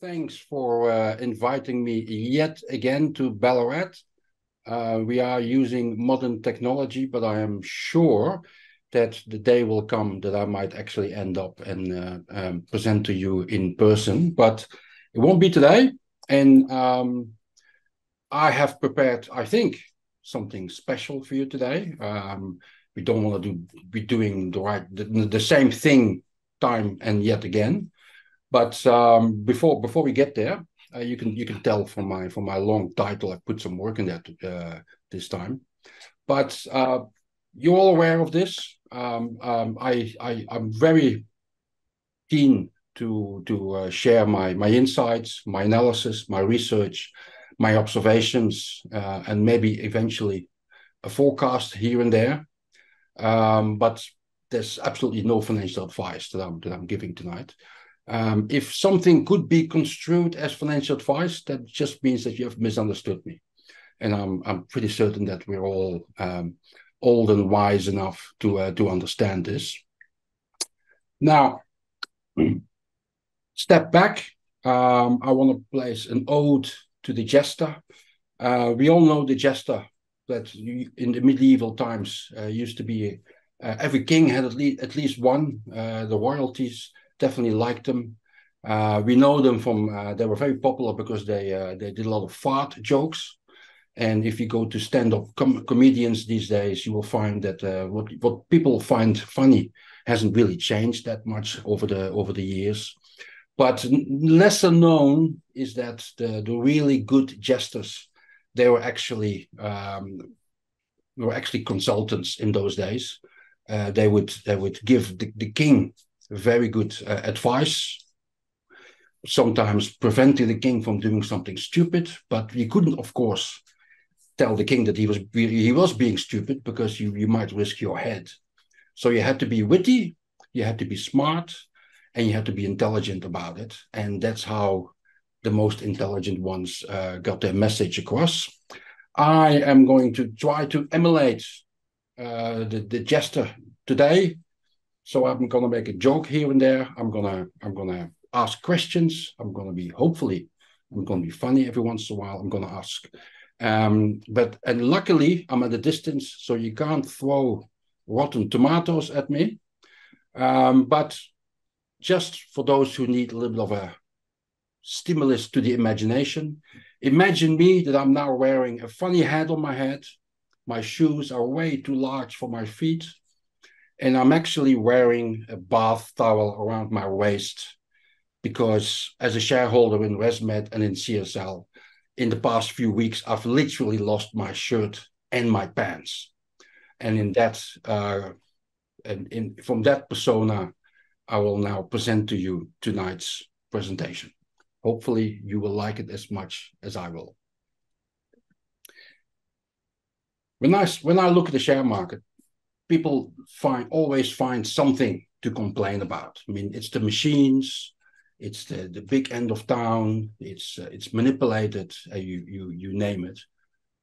thanks for uh, inviting me yet again to Ballarat. Uh, we are using modern technology, but I am sure that the day will come that I might actually end up and uh, um, present to you in person. But it won't be today. And um, I have prepared, I think, something special for you today. Um, we don't want to do be doing the right the, the same thing time and yet again. But um, before before we get there, uh, you can you can tell from my from my long title, I put some work in that uh, this time. But uh, you're all aware of this. Um, um, I, I I'm very keen to to uh, share my my insights, my analysis, my research, my observations, uh, and maybe eventually a forecast here and there. Um, but there's absolutely no financial advice that I'm that I'm giving tonight. Um, if something could be construed as financial advice, that just means that you have misunderstood me. And I'm, I'm pretty certain that we're all um, old and wise enough to, uh, to understand this. Now, step back. Um, I want to place an ode to the jester. Uh, we all know the jester that in the medieval times uh, used to be uh, every king had at least at least one. Uh, the royalties definitely liked them. Uh, we know them from uh, they were very popular because they uh, they did a lot of fart jokes. And if you go to stand-up com- comedians these days, you will find that uh, what what people find funny hasn't really changed that much over the over the years. But lesser known is that the, the really good jesters, they were actually um, were actually consultants in those days. Uh, they would they would give the, the king very good uh, advice, sometimes preventing the king from doing something stupid. But you couldn't, of course, tell the king that he was he was being stupid because you, you might risk your head. So you had to be witty, you had to be smart, and you had to be intelligent about it. And that's how the most intelligent ones uh, got their message across. I am going to try to emulate uh, the, the jester today so I'm gonna make a joke here and there. I'm gonna I'm gonna ask questions. I'm gonna be hopefully I'm gonna be funny every once in a while. I'm gonna ask. Um, but and luckily I'm at a distance, so you can't throw rotten tomatoes at me. Um, but just for those who need a little bit of a stimulus to the imagination, imagine me that I'm now wearing a funny hat on my head. My shoes are way too large for my feet and I'm actually wearing a bath towel around my waist because as a shareholder in ResMed and in CSL, in the past few weeks, I've literally lost my shirt and my pants. And in that, uh, and in from that persona, I will now present to you tonight's presentation. Hopefully, you will like it as much as I will. When I when I look at the share market, people find always find something to complain about. I mean, it's the machines, it's the, the big end of town, it's uh, it's manipulated, uh, you you you name it.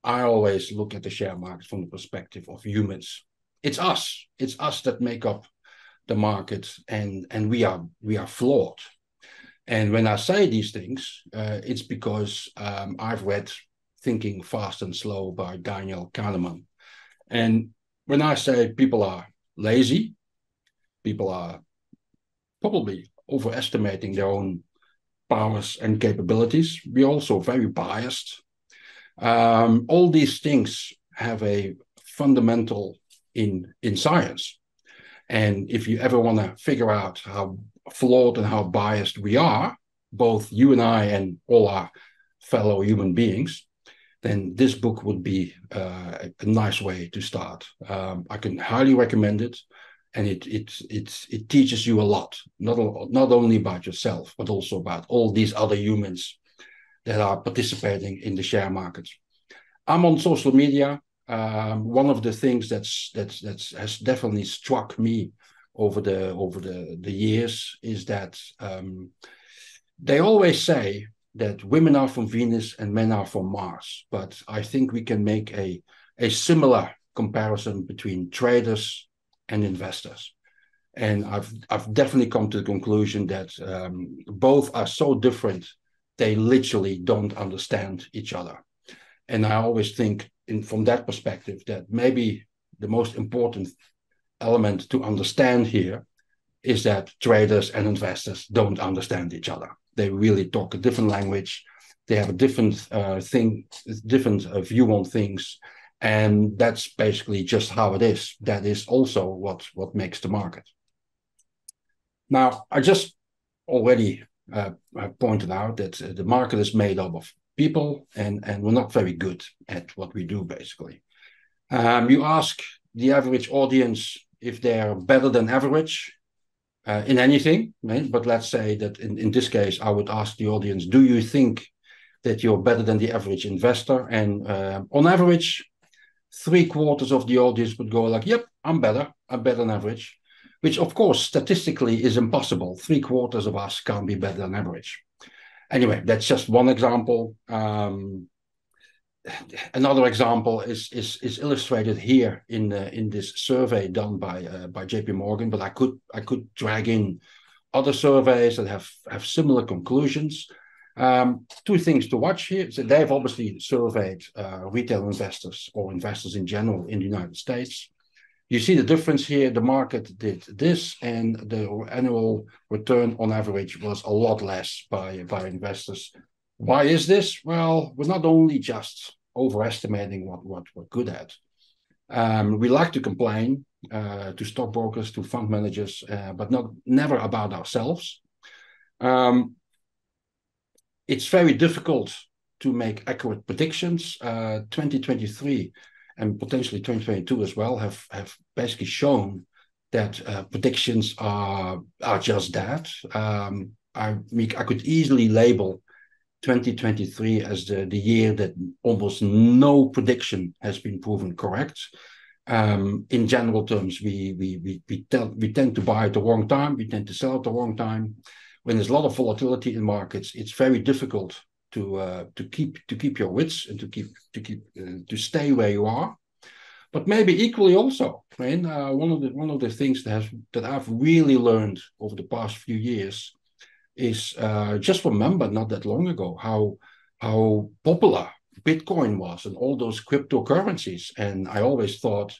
I always look at the share market from the perspective of humans. It's us. It's us that make up the market, and and we are we are flawed. And when I say these things, uh, it's because um, I've read Thinking Fast and Slow by Daniel Kahneman, and when I say people are lazy, people are probably overestimating their own powers and capabilities. We're also very biased. Um, all these things have a fundamental in in science. And if you ever want to figure out how flawed and how biased we are, both you and I and all our fellow human beings, then this book would be uh, a nice way to start. Um, I can highly recommend it, and it it it it teaches you a lot, not not only about yourself, but also about all these other humans that are participating in the share market. I'm on social media. Um, one of the things that's that's that's has definitely struck me over the over the the years is that um, they always say that women are from Venus and men are from Mars. But I think we can make a, a similar comparison between traders and investors. And I've, I've definitely come to the conclusion that um, both are so different they literally don't understand each other. And I always think, in, from that perspective, that maybe the most important element to understand here is that traders and investors don't understand each other. They really talk a different language. They have a different uh, thing, different uh, view on things, and that's basically just how it is. That is also what what makes the market. Now, I just already uh, pointed out that uh, the market is made up of people, and and we're not very good at what we do. Basically, um, you ask the average audience if they're better than average uh, in anything, right? But let's say that in, in this case, I would ask the audience, do you think that you're better than the average investor? And uh, on average, three quarters of the audience would go like, yep, I'm better. I'm better than average, which of course, statistically is impossible. Three quarters of us can't be better than average. Anyway, that's just one example. Um, another example is is is illustrated here in uh, in this survey done by uh, by JP Morgan but I could I could drag in other surveys that have have similar conclusions. Um, two things to watch here. So they've obviously surveyed uh, retail investors or investors in general in the United States. You see the difference here. The market did this and the annual return on average was a lot less by by investors. Why is this? Well, we're not only just overestimating what, what we're good at. Um, we like to complain uh, to stockbrokers, to fund managers, uh, but not never about ourselves. Um, it's very difficult to make accurate predictions. Uh, 2023 and potentially 2022 as well have have basically shown that uh, predictions are are just that. Um, I, I could easily label 2023 as the, the year that almost no prediction has been proven correct. Um, in general terms, we we we we, tell, we tend to buy at the wrong time. We tend to sell at the wrong time. When there's a lot of volatility in markets, it's very difficult to uh, to keep to keep your wits and to keep to keep uh, to stay where you are. But maybe equally also, right? Uh, one of the one of the things that has that I've really learned over the past few years is uh, just remember not that long ago how how popular Bitcoin was and all those cryptocurrencies. And I always thought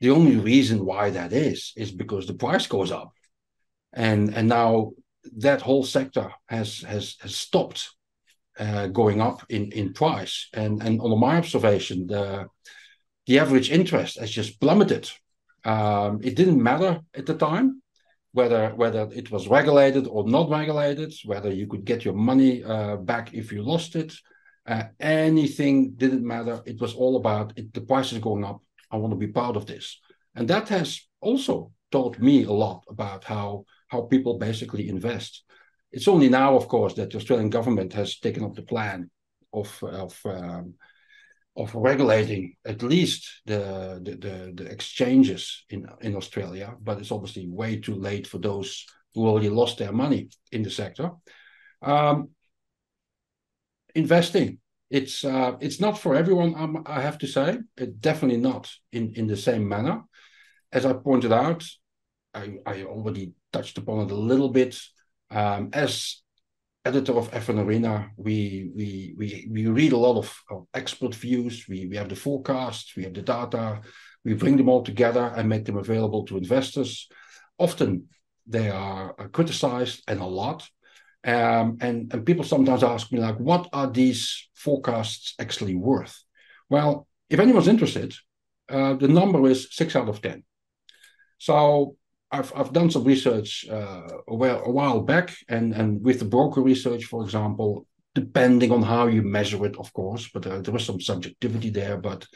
the only reason why that is is because the price goes up, and and now that whole sector has has, has stopped uh, going up in in price. And and on my observation, the the average interest has just plummeted. Um, it didn't matter at the time whether whether it was regulated or not regulated, whether you could get your money uh, back if you lost it. Uh, anything didn't matter. It was all about it, the price is going up. I want to be part of this, and that has also taught me a lot about how how people basically invest. It's only now, of course, that the Australian government has taken up the plan of of um, of regulating at least the, the, the, the, exchanges in, in Australia, but it's obviously way too late for those who already lost their money in the sector. Um, investing, it's uh, it's not for everyone, um, I have to say. It definitely not in, in the same manner. As I pointed out, I, I already touched upon it a little bit. Um, as editor of FNArena, we we we we read a lot of, expert views. We we have the forecasts, we have the data. We bring them all together and make them available to investors. Often they are criticized and a lot. Um, and, and people sometimes ask me like, what are these forecasts actually worth? Well, if anyone's interested, uh, the number is six out of ten. So I've I've done some research uh, a, while, back, and and with the broker research, for example, depending on how you measure it, of course, but uh, there was some subjectivity there. But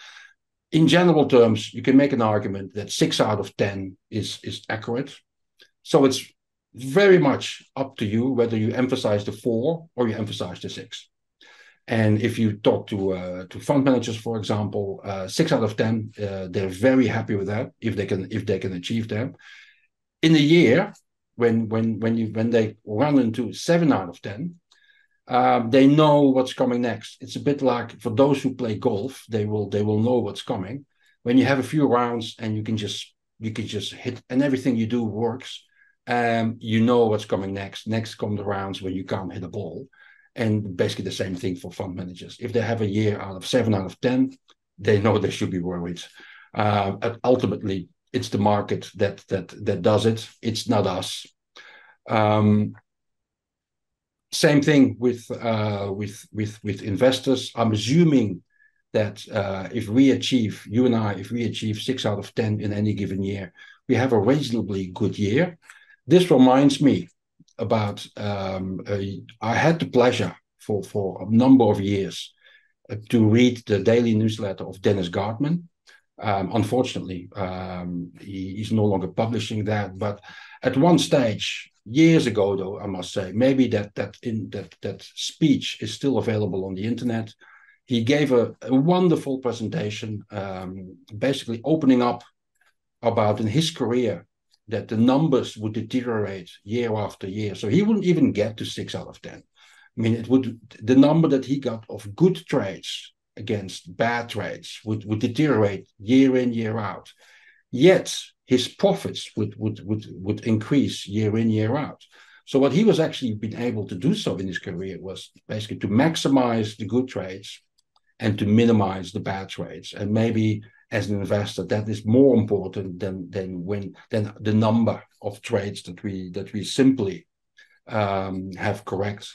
in general terms, you can make an argument that six out of ten is is accurate. So it's very much up to you whether you emphasize the four or you emphasize the six. And if you talk to uh, to fund managers, for example, uh, six out of ten, uh, they're very happy with that if they can if they can achieve that in a year, when when when you when they run into seven out of ten, um, they know what's coming next. It's a bit like for those who play golf, they will they will know what's coming. When you have a few rounds and you can just you can just hit and everything you do works. Um, you know what's coming next. Next come the rounds when you can't hit a ball, And basically the same thing for fund managers. If they have a year out of seven out of 10, they know they should be worried. Uh, ultimately, it's the market that that that does it. It's not us. Um, same thing with uh, with with with investors. I'm assuming that uh, if we achieve you and I, if we achieve six out of ten in any given year, we have a reasonably good year. This reminds me about um, a, I had the pleasure for for a number of years uh, to read the daily newsletter of Dennis Gartman. Um, unfortunately, um, he, he's no longer publishing that. But at one stage, years ago, though, I must say, maybe that that in that that speech is still available on the internet. He gave a, a wonderful presentation, um, basically opening up about in his career that the numbers would deteriorate year after year. So he wouldn't even get to six out of ten. I mean, it would the number that he got of good trades against bad trades would, would deteriorate year in, year out. Yet his profits would, would, would, would increase year in, year out. So what he was actually been able to do so in his career was basically to maximize the good trades and to minimize the bad trades. And maybe as an investor, that is more important than than when than the number of trades that we that we simply um, have correct.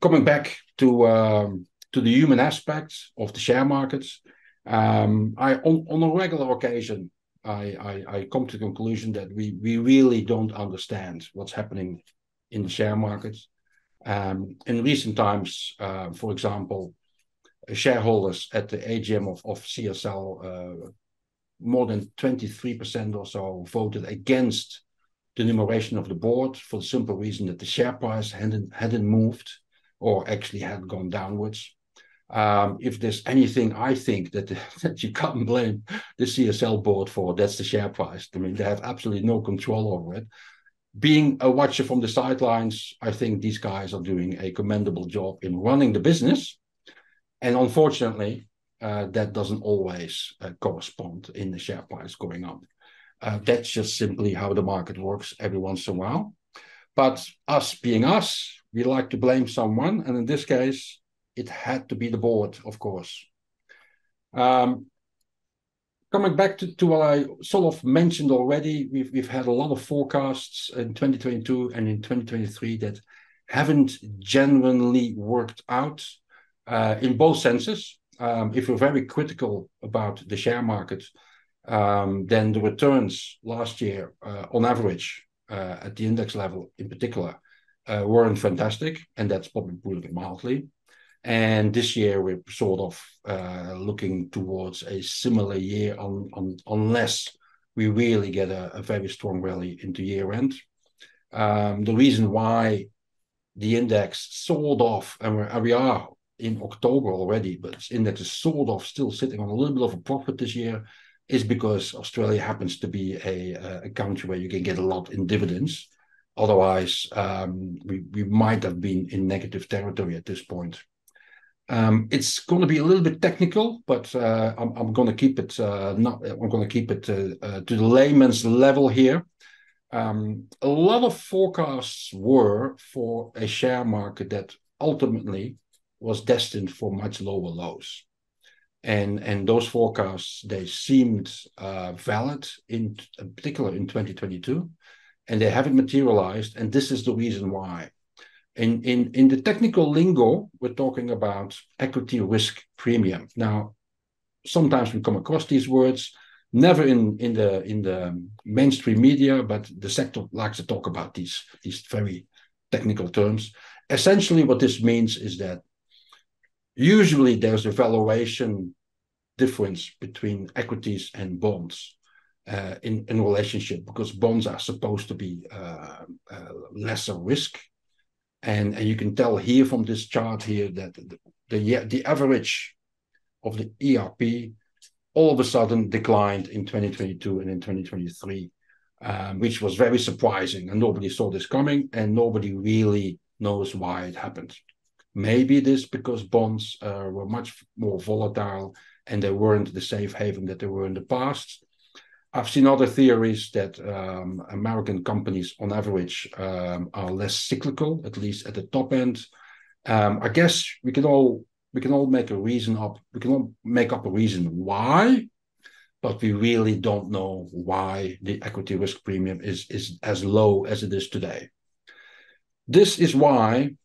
Coming back to um, to the human aspects of the share markets. Um, I on, on a regular occasion, I, I, I come to the conclusion that we we really don't understand what's happening in the share markets. Um, in recent times, uh, for example, shareholders at the AGM of, of CSL, uh, more than 23% or so voted against the numeration of the board for the simple reason that the share price hadn't, hadn't moved or actually had gone downwards. Um, if there's anything I think that that you can't blame the CSL board for, that's the share price. I mean, they have absolutely no control over it. Being a watcher from the sidelines, I think these guys are doing a commendable job in running the business. And unfortunately, uh, that doesn't always uh, correspond in the share price going up. Uh, that's just simply how the market works every once in a while. But us being us, we like to blame someone. And in this case, it had to be the board, of course. Um, coming back to, to what I sort of mentioned already, we've, we've had a lot of forecasts in 2022 and in 2023 that haven't genuinely worked out uh, in both senses. Um, if we're very critical about the share market, um, then the returns last year, uh, on average, uh, at the index level in particular, uh, weren't fantastic, and that's probably mildly. And this year we're sort of uh, looking towards a similar year on, on unless we really get a, a very strong rally into year end. Um, the reason why the index sold off, and, we are in October already, but index is sort of still sitting on a little bit of a profit this year, is because Australia happens to be a, a country where you can get a lot in dividends. Otherwise, um, we, we might have been in negative territory at this point. Um, it's going to be a little bit technical, but uh, I'm, I'm going to keep it uh, not. I'm going to keep it uh, uh, to the layman's level here. Um, a lot of forecasts were for a share market that ultimately was destined for much lower lows, and and those forecasts they seemed uh, valid in, in particular in 2022, and they haven't materialized, and this is the reason why in, in, in the technical lingo, we're talking about equity risk premium. Now, sometimes we come across these words, never in, in the in the mainstream media, but the sector likes to talk about these, these very technical terms. Essentially, what this means is that usually there's a valuation difference between equities and bonds. Uh, in, in relationship because bonds are supposed to be uh, uh, lesser risk and, and you can tell here from this chart here that the, the, the average of the ERP all of a sudden declined in 2022 and in 2023, um, which was very surprising. And nobody saw this coming, and nobody really knows why it happened. Maybe it is because bonds uh, were much more volatile and they weren't the safe haven that they were in the past. I've seen other theories that um, American companies, on average, um, are less cyclical, at least at the top end. Um, I guess we can all we can all make a reason up. We can all make up a reason why, but we really don't know why the equity risk premium is is as low as it is today. This is why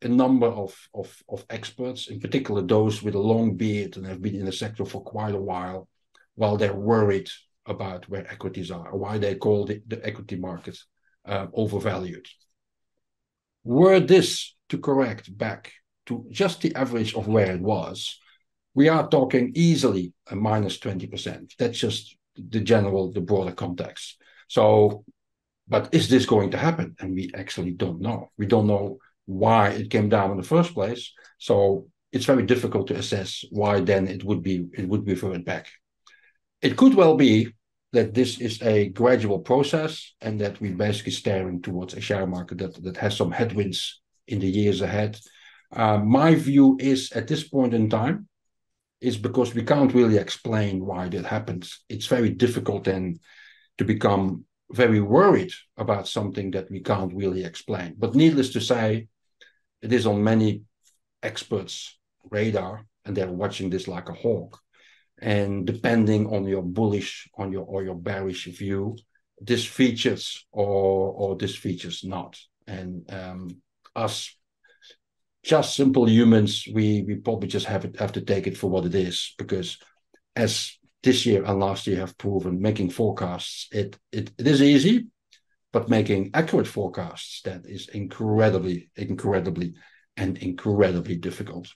a number of, of, of experts, in particular those with a long beard and have been in the sector for quite a while, while they're worried about where equities are, why they call the, the equity market uh, overvalued. Were this to correct back to just the average of where it was, we are talking easily a minus 20%. That's just the general, the broader context. So, but is this going to happen? And we actually don't know. We don't know why it came down in the first place. So it's very difficult to assess why then it would be it would revert back. It could well be that this is a gradual process and that we're basically staring towards a share market that, that has some headwinds in the years ahead. Uh, my view is at this point in time, is because we can't really explain why that happens. It's very difficult then to become very worried about something that we can't really explain. But needless to say, it is on many experts' radar, and they're watching this like a hawk. And depending on your bullish on your or your bearish view, this features or or this features not. And um, us just simple humans, we we probably just have it have to take it for what it is because as this year and last year have proven, making forecasts it it, it is easy, but making accurate forecasts that is incredibly incredibly and incredibly difficult.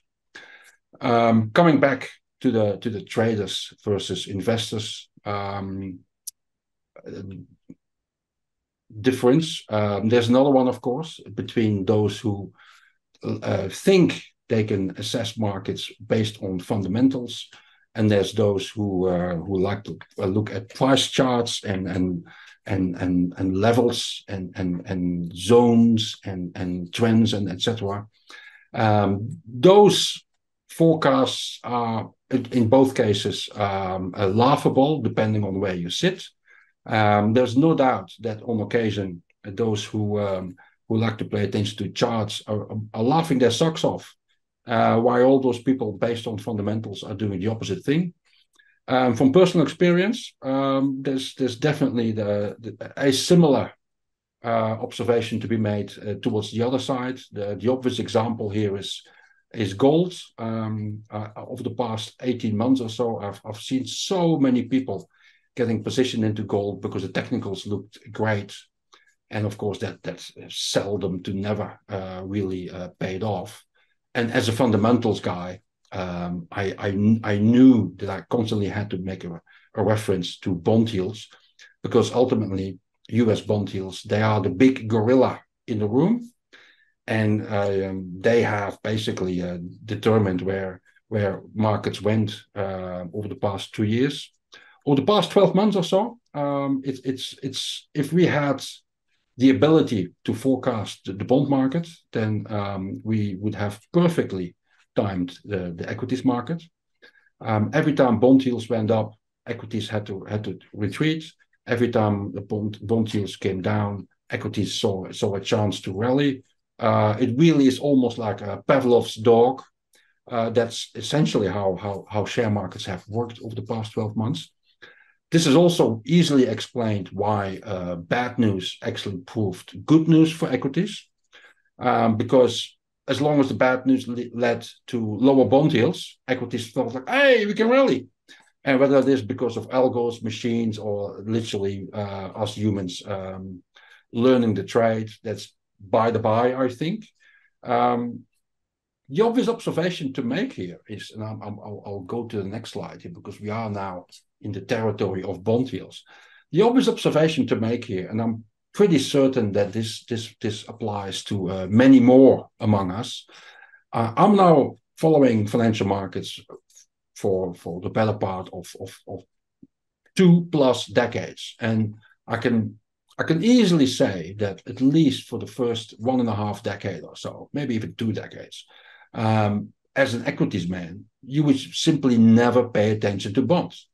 Um, coming back to the to the traders versus investors um, difference. Um, there's another one, of course, between those who uh, think they can assess markets based on fundamentals, and there's those who uh, who like to uh, look at price charts and and and and and levels and and and zones and and trends and etc. Um, those forecasts are in both cases um, uh, laughable, depending on where you sit. Um, there's no doubt that on occasion, uh, those who um, who like to pay attention to charts are, are laughing their socks off, uh, while all those people based on fundamentals are doing the opposite thing. Um, from personal experience, um, there's there's definitely the, the a similar uh, observation to be made uh, towards the other side. The, the obvious example here is is gold. Um, uh, over the past 18 months or so, I've, I've seen so many people getting positioned into gold because the technicals looked great. And of course, that that's seldom to never uh, really uh, paid off. And as a fundamentals guy, um, I, I, I knew that I constantly had to make a, a reference to bond yields because ultimately US bond yields, they are the big gorilla in the room and um, they have basically uh, determined where where markets went uh, over the past two years, over the past twelve months or so. Um, it's it's it's if we had the ability to forecast the bond market, then um, we would have perfectly timed the, the equities market. Um, every time bond yields went up, equities had to had to retreat. Every time the bond bond yields came down, equities saw saw a chance to rally uh, it really is almost like a Pavlov's dog. Uh, that's essentially how, how, how share markets have worked over the past 12 months. This is also easily explained why uh, bad news actually proved good news for equities. Um, because as long as the bad news le- led to lower bond yields, equities felt like, hey, we can rally. And whether it is because of algos, machines, or literally uh, us humans um, learning the trade, that's by the by, I think. Um, the obvious observation to make here is, and I'm, I'm, I'll, I'll go to the next slide here because we are now in the territory of bond yields. The obvious observation to make here, and I'm pretty certain that this this this applies to uh, many more among us. Uh, I'm now following financial markets for for the better part of, of, of two plus decades, and I can I can easily say that at least for the first one and a half decade or so, maybe even two decades, um, as an equities man, you would simply never pay attention to bonds.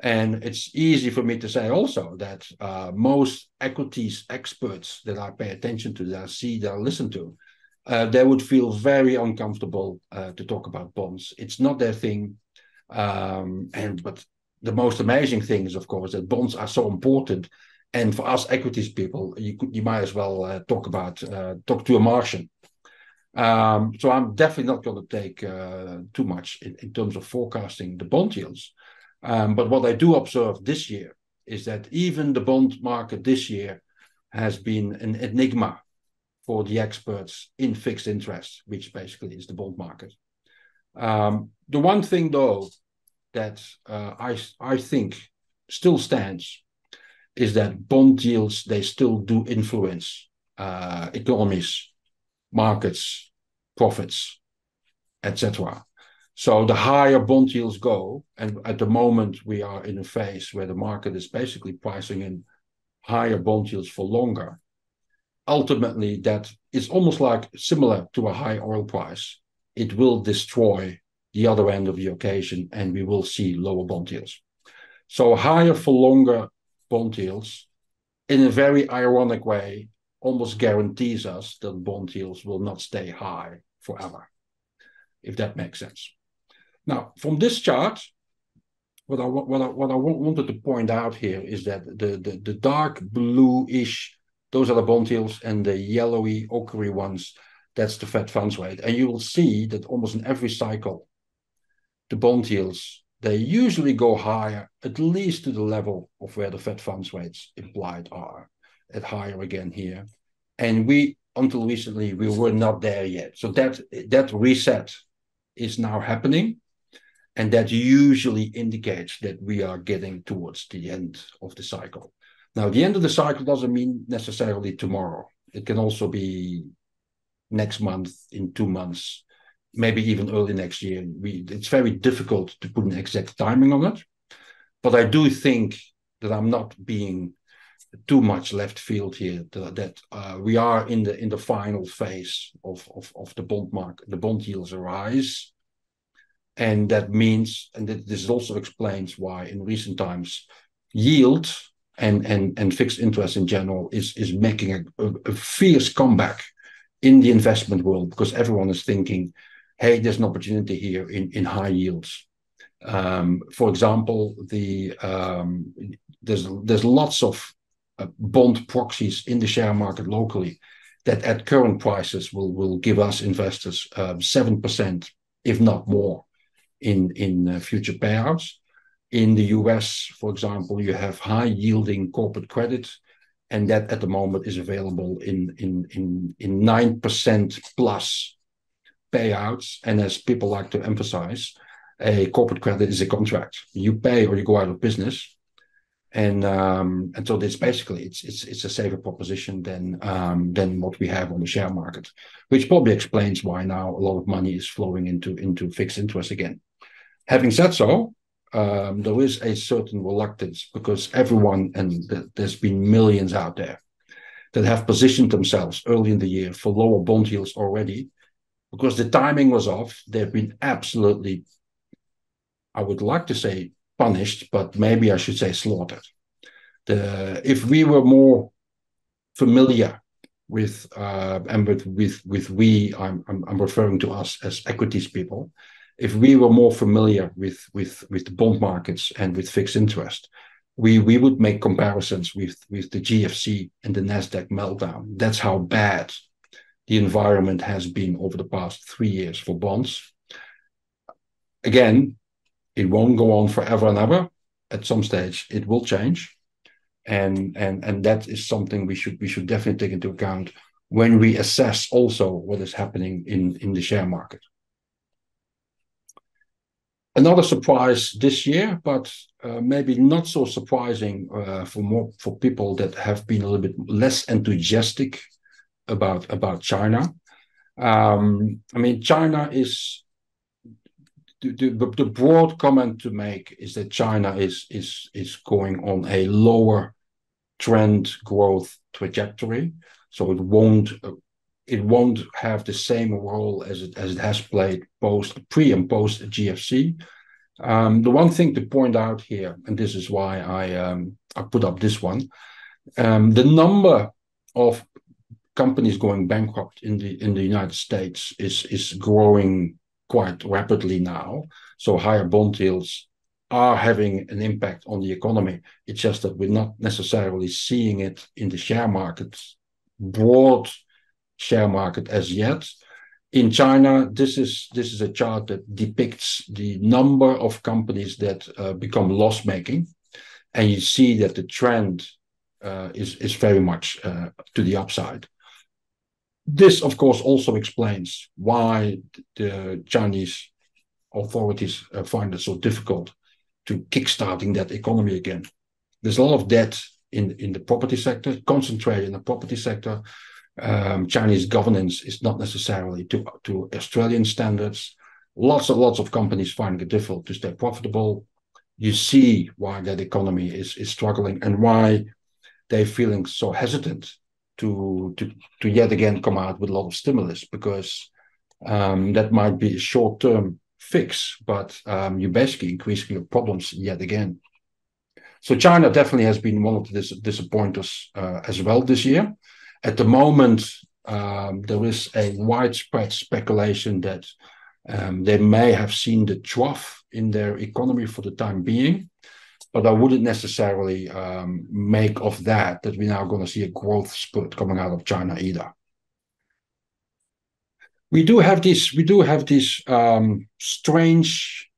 And it's easy for me to say also that uh, most equities experts that I pay attention to, that I see, that I listen to, uh, they would feel very uncomfortable uh, to talk about bonds. It's not their thing. Um, and but the most amazing thing is, of course, that bonds are so important. And for us equities people, you you might as well uh, talk about uh, talk to a Martian. Um, so I'm definitely not going to take uh, too much in, in, terms of forecasting the bond yields. Um, but what I do observe this year is that even the bond market this year has been an enigma for the experts in fixed interest, which basically is the bond market. Um, the one thing, though, that uh, I I think still stands is that bond yields they still do influence uh, economies markets, profits, etc. So the higher bond yields go, and at the moment we are in a phase where the market is basically pricing in higher bond yields for longer. Ultimately, that is almost like similar to a high oil price. It will destroy the other end of the occasion, and we will see lower bond yields. So higher for longer bond yields, in a very ironic way, almost guarantees us that bond yields will not stay high forever, if that makes sense. Now, from this chart, what I, what I, what I wanted to point out here is that the, the, the dark bluish, those are the bond yields, and the yellowy, ochre ones, that's the Fed funds rate. And you will see that almost in every cycle, the bond yields, they usually go higher, at least to the level of where the Fed funds rates implied are at higher again here. And we, until recently, we were not there yet. So that that reset is now happening. And that usually indicates that we are getting towards the end of the cycle. Now, the end of the cycle doesn't mean necessarily tomorrow. It can also be next month, in two months, maybe even early next year. We, it's very difficult to put an exact timing on it. But I do think that I'm not being too much left field here that uh, we are in the in the final phase of, of of the bond market the bond yields rise and that means and this also explains why in recent times yield and and and fixed interest in general is is making a, a, a fierce comeback in the investment world because everyone is thinking hey there's an opportunity here in in high yields um, for example the um, there's there's lots of uh, bond proxies in the share market locally that at current prices will will give us investors um, seven percent, if not more, in in uh, future payouts. In the US, for example, you have high yielding corporate credit, and that at the moment is available in in in in nine percent plus payouts. And as people like to emphasize, a corporate credit is a contract. You pay or you go out of business and um, and so this basically it's it's it's a safer proposition than um, than what we have on the share market, which probably explains why now a lot of money is flowing into into fixed interest again. Having said so, um, there is a certain reluctance because everyone and th- there's been millions out there that have positioned themselves early in the year for lower bond yields already because the timing was off. They've been absolutely, I would like to say, punished, but maybe I should say slaughtered. The, if we were more familiar with uh, and with with with we, I'm, I'm, I'm referring to us as equities people. If we were more familiar with with with the bond markets and with fixed interest, we we would make comparisons with with the GFC and the Nasdaq meltdown. That's how bad the environment has been over the past three years for bonds. Again, it won't go on forever and ever. At some stage, it will change, and and and that is something we should we should definitely take into account when we assess also what is happening in in the share market. Another surprise this year, but uh, maybe not so surprising uh, for more for people that have been a little bit less enthusiastic about about China. Um, I mean, China is the, the, the broad comment to make is that China is is is going on a lower trend growth trajectory, so it won't it won't have the same role as it as it has played post pre and post GFC. Um, the one thing to point out here, and this is why I um, I put up this one, um, the number of companies going bankrupt in the in the United States is is growing quite rapidly now. So higher bond yields are having an impact on the economy. It's just that we're not necessarily seeing it in the share market, broad share market as yet. In China, this is this is a chart that depicts the number of companies that uh, become loss making, and you see that the trend uh, is is very much uh, to the upside. This, of course, also explains why the Chinese authorities uh, find it so difficult to kickstarting that economy again. There's a lot of debt in, in the property sector, concentrated in the property sector. Um, Chinese governance is not necessarily to, to Australian standards. Lots and lots of companies finding it difficult to stay profitable. You see why that economy is, is struggling and why they're feeling so hesitant to to to yet again come out with a lot of stimulus because um, that might be a short term fix, but um, you're basically increasing your problems yet again. So China definitely has been one of the dis- disappointers uh, as well this year. At the moment, um, there is a widespread speculation that um, they may have seen the trough in their economy for the time being, but I wouldn't necessarily um, make of that that we're now going to see a growth spurt coming out of China either. We do have these we do have these um, strange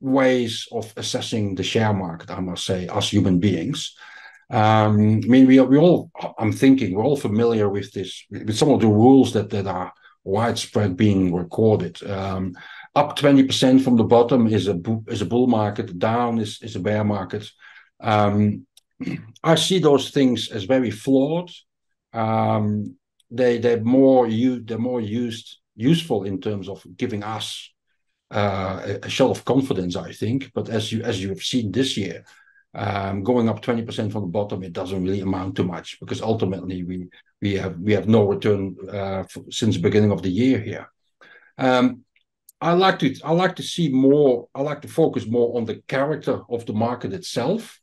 ways of assessing the share market. I must say, as human beings. Um, I mean, we we all. I'm thinking we're all familiar with this with some of the rules that that are widespread being recorded. Um, up 20% from the bottom is a is a bull market, down is, is a bear market. Um, I see those things as very flawed. Um, they they're more you they're more used useful in terms of giving us uh, a, show of confidence, I think. But as you as you have seen this year, um, going up 20% from the bottom, it doesn't really amount to much because ultimately we we have we have no return uh, since the beginning of the year here. Um, I like to I like to see more. I like to focus more on the character of the market itself.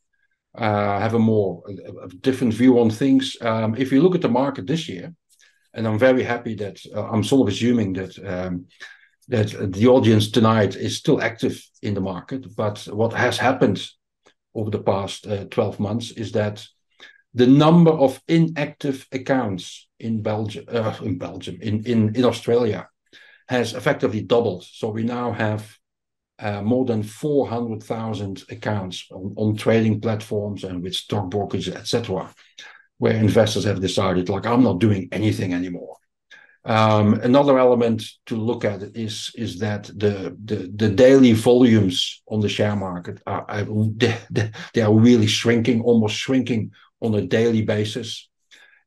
Uh, have a more a, a different view on things. Um, if you look at the market this year, and I'm very happy that uh, I'm sort of assuming that um, that the audience tonight is still active in the market. But what has happened over the past uh, 12 months is that the number of inactive accounts in Belgium, uh, in Belgium, in, in in Australia has effectively doubled. So we now have uh, more than 400,000 accounts on, on, trading platforms and with stock stockbrokers, etc., where investors have decided, like, I'm not doing anything anymore. Um, another element to look at is is that the, the, the daily volumes on the share market are, are they, they are really shrinking, almost shrinking on a daily basis,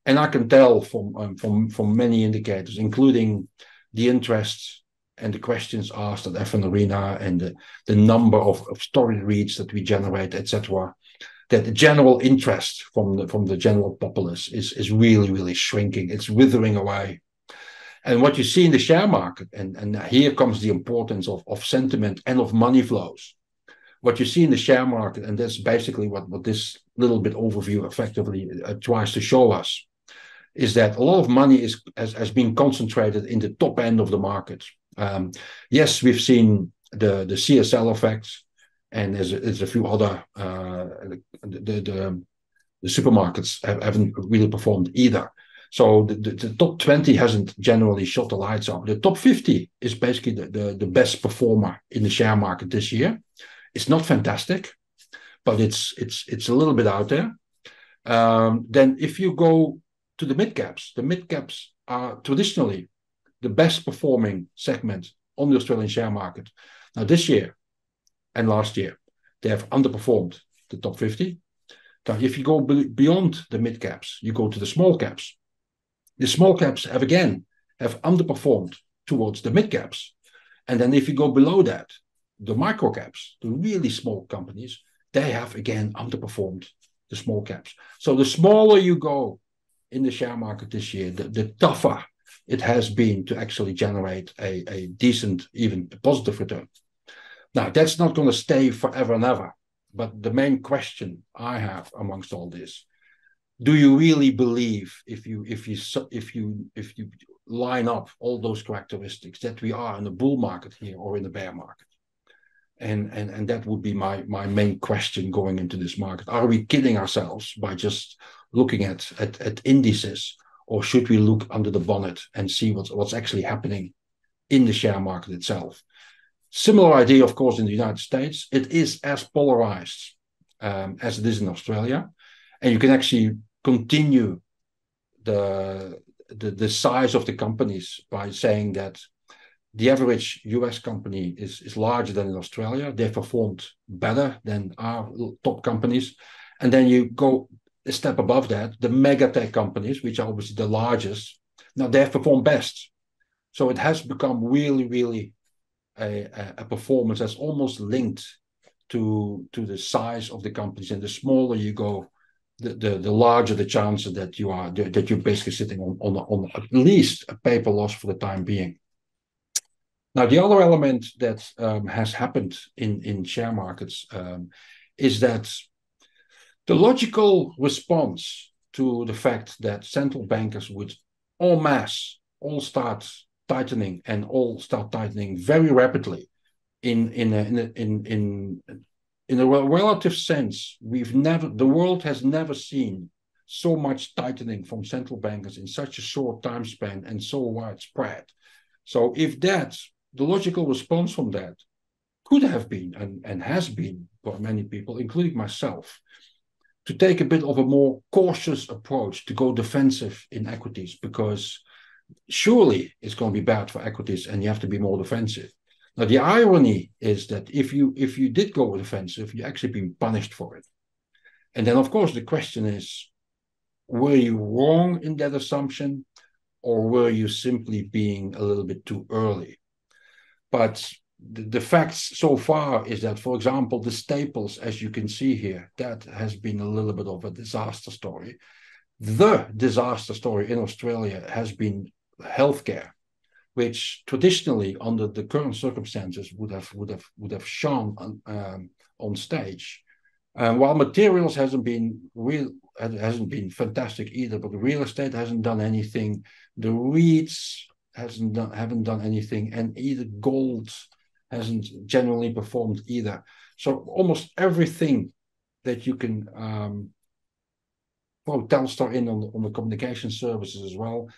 and I can tell from um, from from many indicators, including the interest and the questions asked at FNArena and the, the number of, of story reads that we generate, etc., that the general interest from the from the general populace is is really really shrinking. It's withering away. And what you see in the share market, and, and here comes the importance of, of sentiment and of money flows. What you see in the share market, and that's basically what, what this little bit overview effectively uh, tries to show us, is that a lot of money is has, has been concentrated in the top end of the market. Um, yes, we've seen the the CSL effects, and there's a, there's a few other uh, the, the, the supermarkets have, haven't really performed either. So the, the, the, top 20 hasn't generally shot the lights out. The top 50 is basically the, the, the best performer in the share market this year. It's not fantastic, but it's it's it's a little bit out there. Um, then if you go to the mid caps. The mid caps are traditionally the best performing segment on the Australian share market. Now, this year and last year, they have underperformed the top 50. Now, if you go beyond the mid caps, you go to the small caps. The small caps have again have underperformed towards the mid caps. And then if you go below that, the micro caps, the really small companies, they have again underperformed the small caps. So the smaller you go in the share market this year, the, the tougher it has been to actually generate a, a decent, even positive return. Now, that's not going to stay forever and ever. But the main question I have amongst all this do you really believe if you if you if you if you line up all those characteristics that we are in a bull market here or in a bear market? And and and that would be my my main question going into this market. Are we kidding ourselves by just looking at at, at indices, or should we look under the bonnet and see what's what's actually happening in the share market itself? Similar idea, of course, in the United States. It is as polarized um, as it is in Australia, and you can actually continue the, the the size of the companies by saying that the average US company is, is larger than in Australia. They've performed better than our top companies. And then you go a step above that, the mega tech companies, which are obviously the largest, now they've performed best. So it has become really, really a, a performance that's almost linked to, to the size of the companies. And the smaller you go, the, the, the larger the chances that you are that you're basically sitting on, on, on at least a paper loss for the time being. Now, the other element that um, has happened in, in share markets um, is that the logical response to the fact that central bankers would en masse all start tightening and all start tightening very rapidly in in a, in a, in in in a relative sense we've never the world has never seen so much tightening from central bankers in such a short time span and so widespread. So if that the logical response from that could have been and, and has been for many people, including myself, to take a bit of a more cautious approach to go defensive in equities because surely it's going to be bad for equities and you have to be more defensive. Now the irony is that if you if you did go defensive, you're actually being punished for it. And then of course the question is, were you wrong in that assumption, or were you simply being a little bit too early? But the, the facts so far is that, for example, the staples, as you can see here, that has been a little bit of a disaster story. The disaster story in Australia has been healthcare, which traditionally, under the current circumstances, would have would have would have shone on, um, on stage. Um, while materials hasn't been real hasn't been fantastic either, but real estate hasn't done anything. The REITs hasn't done haven't done anything, and either gold hasn't generally performed either. So almost everything that you can um, well Telstra in on the, on the communication services as well.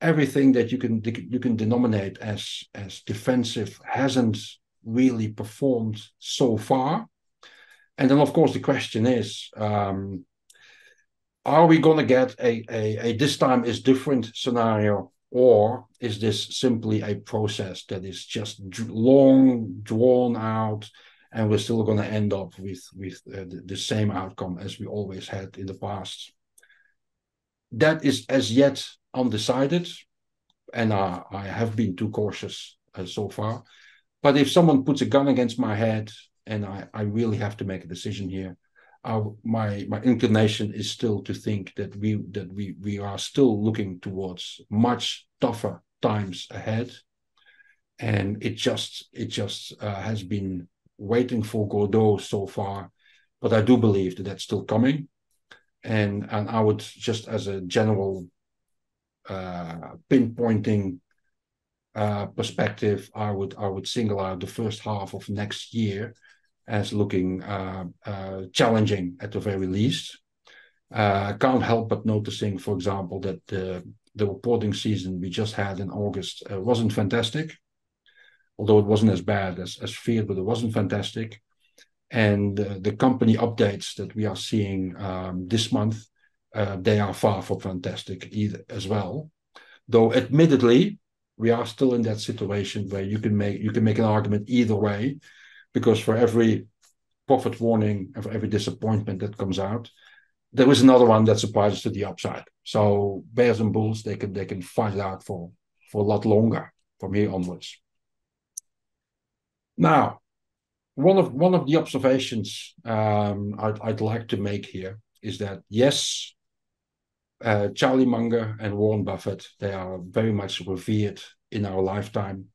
Everything that you can you can denominate as as defensive hasn't really performed so far. And then of course the question is, um, are we going to get a, a, a this time is different scenario or is this simply a process that is just long drawn out and we're still going to end up with with uh, the, the, same outcome as we always had in the past? That is as yet undecided and uh, i have been too cautious uh, so far. But if someone puts a gun against my head and i, I really have to make a decision here my my inclination is still to think that we that we we are still looking towards much tougher times ahead, and it just it just uh, has been waiting for Godot so far, but I do believe that that's still coming, and and I would just as a general uh, pinpointing uh, perspective, I would I would single out the first half of next year as looking uh, uh, challenging at the very least. Uh, I can't help but noticing, for example, that the, reporting season we just had in August wasn't fantastic, although it wasn't as bad as, feared, but it wasn't fantastic. And the company updates that we are seeing um, this month, they are far from fantastic either as well. Though admittedly, we are still in that situation where you can make you can make an argument either way because for every profit warning and for every disappointment that comes out, there is another one that surprises to the upside. So bears and bulls, they can they can fight it out for for a lot longer from here onwards. Now, one of one of the observations um, I'd, I'd like to make here is that yes, uh, Charlie Munger and Warren Buffett they are very much revered in our lifetime.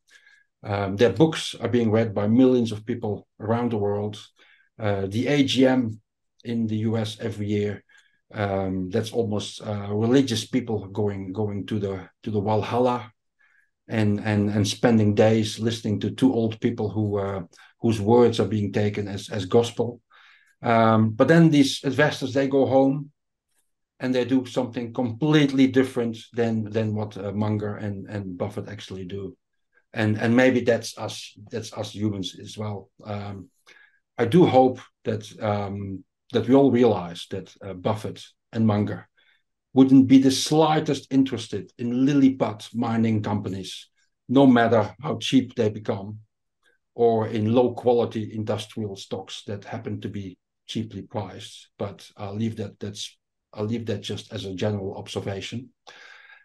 Um, their books are being read by millions of people around the world. Uh, the AGM in the US every year Um, that's almost uh, religious people going going to the to the Valhalla, and and and spending days listening to two old people who uh, whose words are being taken as as gospel. Um, but then these investors they go home, and they do something completely different than than what uh, Munger and and Buffett actually do, and and maybe that's us that's us humans as well. Um, I do hope that um, that we all realize that uh, Buffett and Munger wouldn't be the slightest interested in lily pad mining companies, no matter how cheap they become, or in low quality industrial stocks that happen to be cheaply priced. But I'll leave that that's I'll leave that just as a general observation.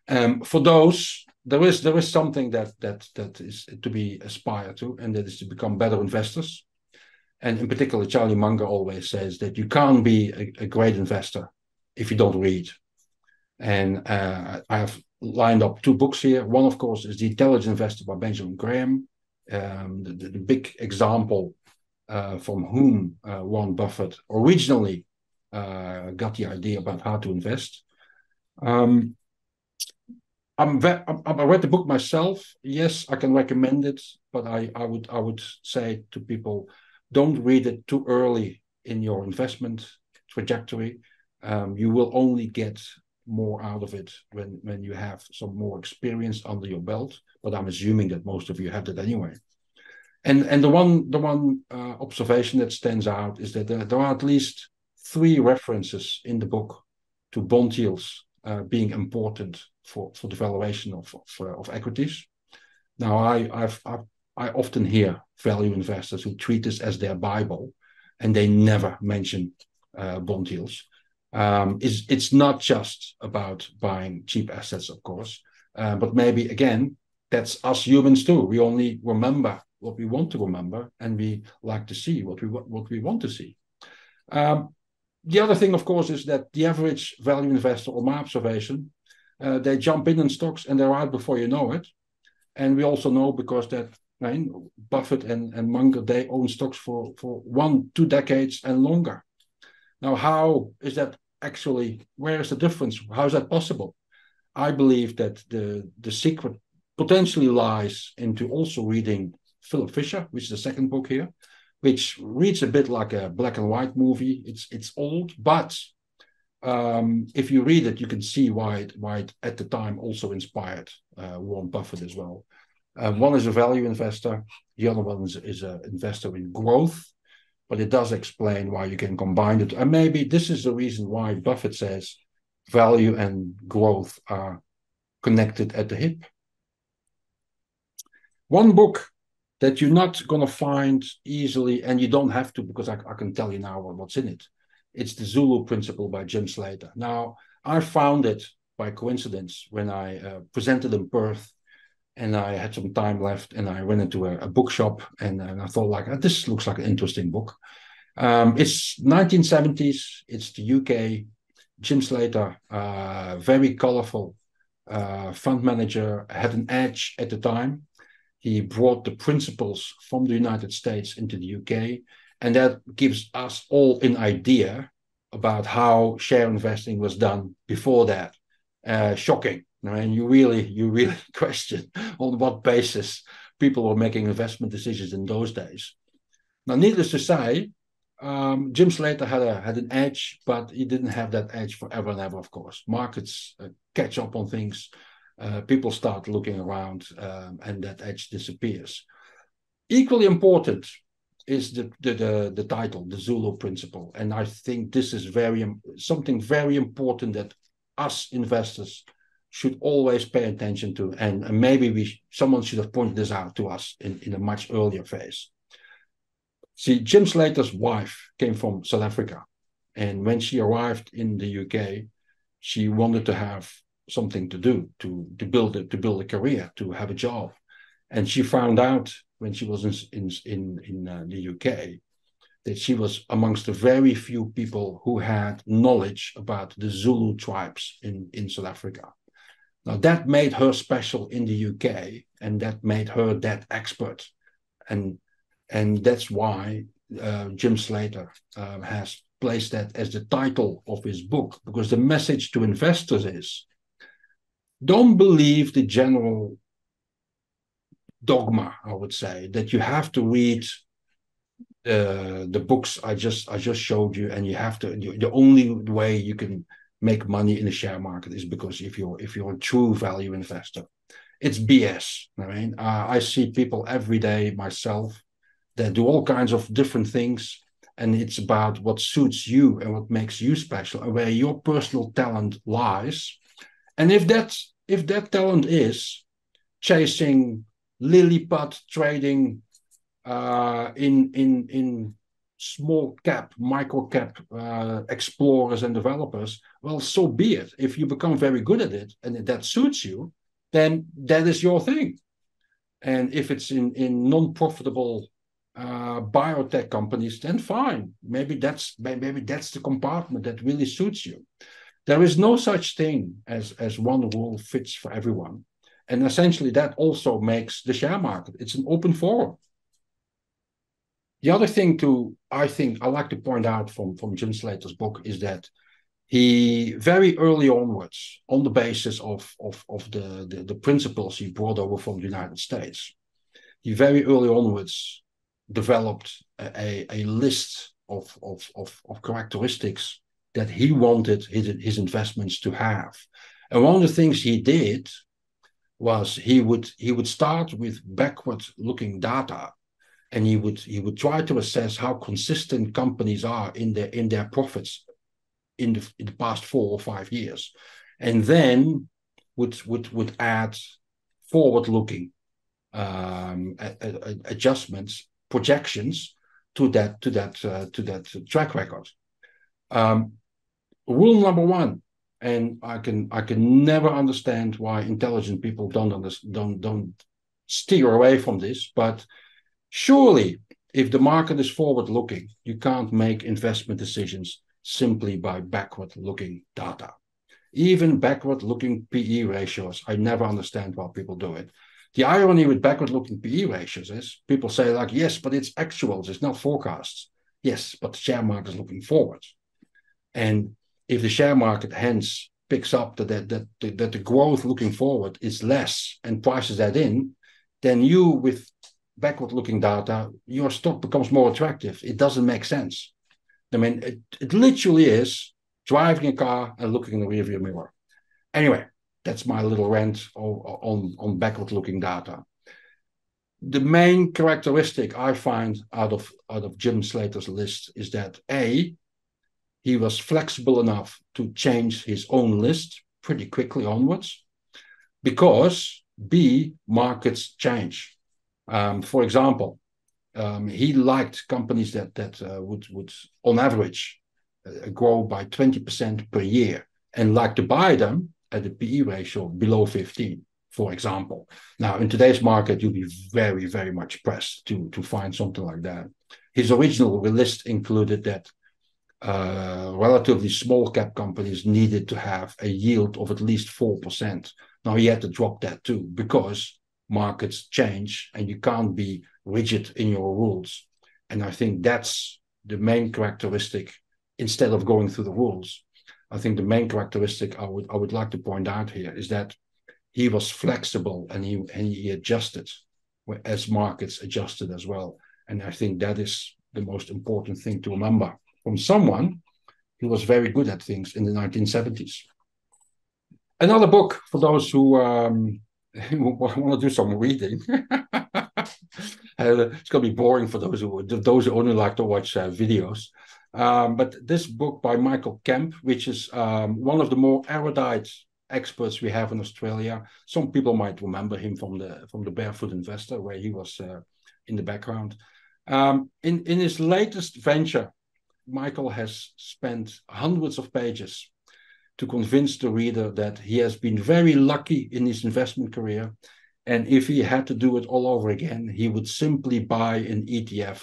Um, for those, there is there is something that that that is to be aspired to, and that is to become better investors and in particular, Charlie Munger always says that you can't be a, a great investor if you don't read. And uh, I have lined up two books here. One, of course, is The Intelligent Investor by Benjamin Graham, um, the, the, big example uh, from whom uh, Warren Buffett originally uh, got the idea about how to invest. Um, I'm, ve- I'm, I read the book myself. Yes, I can recommend it, but I, I would I would say to people don't read it too early in your investment trajectory. Um, you will only get more out of it when when you have some more experience under your belt. But I'm assuming that most of you have that anyway. And and the one the one uh, observation that stands out is that there, there, are at least three references in the book to bond yields being important for for the valuation of of, uh, of equities. Now I I've, I've I often hear value investors who treat this as their Bible and they never mention uh, bond yields. Um, it's, it's not just about buying cheap assets, of course, uh, but maybe again, that's us humans too. We only remember what we want to remember and we like to see what we, what we want to see. Um, the other thing, of course, is that the average value investor, on my observation, uh, they jump in in stocks and they're out before you know it. And we also know because that? Buffett and, and Munger, they own stocks for, for one, two decades and longer. Now, how is that actually, where is the difference? How is that possible? I believe that the, the secret potentially lies into also reading Philip Fisher, which is the second book here, which reads a bit like a black and white movie. It's it's old, but um, if you read it, you can see why it, why it at the time also inspired uh, Warren Buffett as well. Um, one is a value investor, the other one is, is an investor in growth, but it does explain why you can combine it. And maybe this is the reason why Buffett says value and growth are connected at the hip. One book that you're not going to find easily, and you don't have to because I, I can tell you now what's in it. It's the Zulu Principle by Jim Slater. Now, I found it by coincidence when I uh, presented in Perth and I had some time left, and I went into a, a bookshop, and, and, I thought like, this looks like an interesting book. Um, it's 1970s. It's the UK. Jim Slater, uh, very colorful uh, fund manager, had an edge at the time. He brought the principles from the United States into the UK, and that gives us all an idea about how share investing was done before that. Uh, shocking and you really, you really question on what basis people were making investment decisions in those days. Now, needless to say, um, Jim Slater had a had an edge, but he didn't have that edge forever and ever. Of course, markets uh, catch up on things. Uh, people start looking around, um, and that edge disappears. Equally important is the, the the the title, the Zulu Principle, and I think this is very something very important that us investors should always pay attention to. And, and maybe we someone should have pointed this out to us in, in a much earlier phase. See, Jim Slater's wife came from South Africa. And when she arrived in the UK, she wanted to have something to do, to, to build a, to build a career, to have a job. And she found out when she was in in in, uh, the UK that she was amongst the very few people who had knowledge about the Zulu tribes in, in South Africa. Now that made her special in the UK, and that made her that expert, and and that's why uh, Jim Slater uh, has placed that as the title of his book because the message to investors is don't believe the general dogma, I would say, that you have to read uh, the books I just I just showed you, and you have to. The only way you can make money in the share market is because if you're if you're a true value investor, it's BS. I mean, uh, I see people every day myself that do all kinds of different things, and it's about what suits you and what makes you special, and where your personal talent lies. And if that if that talent is chasing lily pad trading uh, in in in small cap, micro cap uh, explorers and developers, well, so be it. If you become very good at it and that suits you, then that is your thing. And if it's in in non-profitable uh, biotech companies, then fine. Maybe that's maybe that's the compartment that really suits you. There is no such thing as as one rule fits for everyone. And essentially, that also makes the share market. It's an open forum. The other thing to I think I like to point out from from Jim Slater's book is that he very early onwards, on the basis of of of the, the, the principles he brought over from the United States, he very early onwards developed a, a list of, of, of, of characteristics that he wanted his, his investments to have. And one of the things he did was he would he would start with backward looking data and he would he would try to assess how consistent companies are in their in their profits in the, in the past four or five years and then would would would add forward looking um, adjustments projections to that to that uh, to that track record um, rule number one and I can I can never understand why intelligent people don't understand, don't don't steer away from this. But surely, if the market is forward looking, you can't make investment decisions simply by backward looking data. Even backward looking PE ratios, I never understand why people do it. The irony with backward looking PE ratios is people say, like, yes, but it's actuals, it's not forecasts. Yes, but the share market is looking forward. And if the share market hence picks up that that that, that the growth looking forward is less and prices that in, then you with backward looking data, your stock becomes more attractive. It doesn't make sense. I mean, it, it literally is driving a car and looking in the rearview mirror. Anyway, that's my little rant on, on, on backward looking data. The main characteristic I find out of out of Jim Slater's list is that A, he was flexible enough to change his own list pretty quickly onwards because B, markets change. Um, for example, um, he liked companies that that uh, would would on average uh, grow by 20% per year and like to buy them at a PE ratio below 15, for example. Now, in today's market, you'll be very, very much pressed to, to find something like that. His original list included that uh, relatively small cap companies needed to have a yield of at least 4%. Now he had to drop that too because markets change and you can't be rigid in your rules. And I think that's the main characteristic instead of going through the rules. I think the main characteristic I would I would like to point out here is that he was flexible and he and he adjusted as markets adjusted as well. And I think that is the most important thing to remember from someone who was very good at things in the 1970s. Another book for those who, um, who want to do some reading. uh, it's going to be boring for those who those who only like to watch uh, videos. Um, but this book by Michael Kemp, which is um, one of the more erudite experts we have in Australia. Some people might remember him from the from the Barefoot Investor, where he was uh, in the background. Um, in in his latest venture, Michael has spent hundreds of pages to convince the reader that he has been very lucky in his investment career. And if he had to do it all over again, he would simply buy an ETF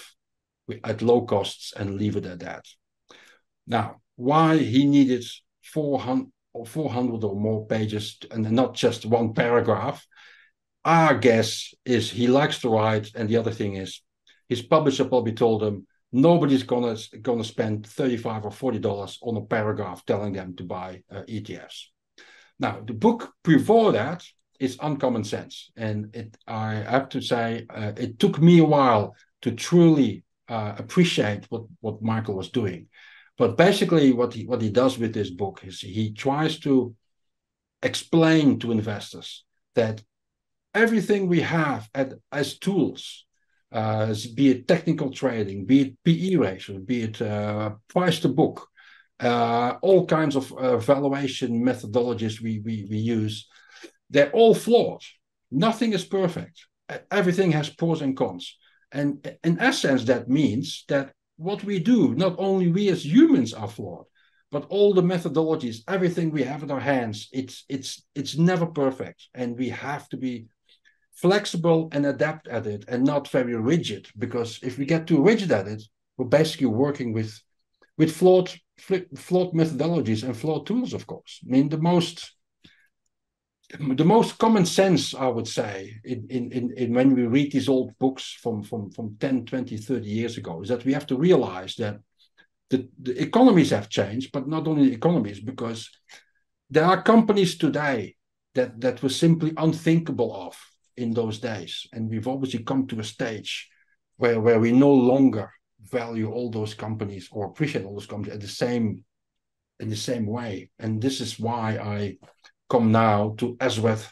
at low costs and leave it at that. Now, why he needed 400 or 400 or more pages and not just one paragraph, our guess is he likes to write. And the other thing is his publisher probably told him, nobody's gonna gonna spend 35 or 40 dollars on a paragraph telling them to buy uh, ETFs. Now, the book before that is Uncommon Sense, and it I have to say uh, it took me a while to truly uh, appreciate what what Michael was doing. But basically, what he what he does with this book is he tries to explain to investors that everything we have at, as tools, uh, be it technical trading, be it PE ratio, be it uh, price to book, uh, all kinds of uh, valuation methodologies we, we, we use, they're all flawed. Nothing is perfect. Everything has pros and cons. And in essence, that means that what we do, not only we as humans are flawed, but all the methodologies, everything we have in our hands, it's it's it's never perfect. And we have to be flexible and adapt at it and not very rigid because if we get too rigid at it we're basically working with with flawed flawed methodologies and flawed tools of course. I mean the most the most common sense i would say in, in, in, when we read these old books from, from, from 10 20 30 years ago is that we have to realize that the, the economies have changed but not only the economies because there are companies today that that were simply unthinkable of in those days. And we've obviously come to a stage where, where we no longer value all those companies or appreciate all those companies at the same in the same way. And this is why I come now to Aswath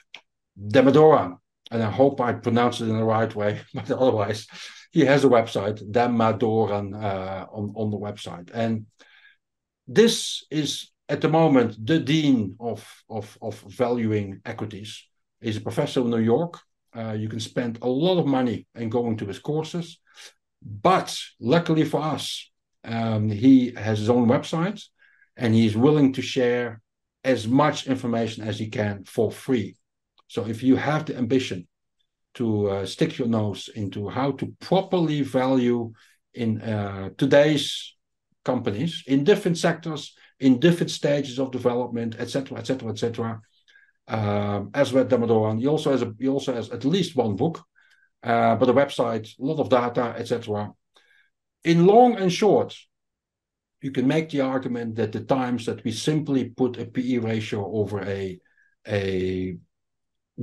Damodaran. And I hope I pronounce it in the right way, but otherwise, he has a website, Damodaran, uh, on, on the website. And this is at the moment the dean of, of, of valuing equities. He's a professor in New York, uh, you can spend a lot of money in going to his courses. But luckily for us, um, he has his own website and he's willing to share as much information as he can for free. So if you have the ambition to uh, stick your nose into how to properly value in uh, today's companies in different sectors, in different stages of development, etc., etc., etc., um, Aswath Damodaran. He also has a, he also has at least one book, uh, but a website, a lot of data, etc. In long and short, you can make the argument that the times that we simply put a PE ratio over a a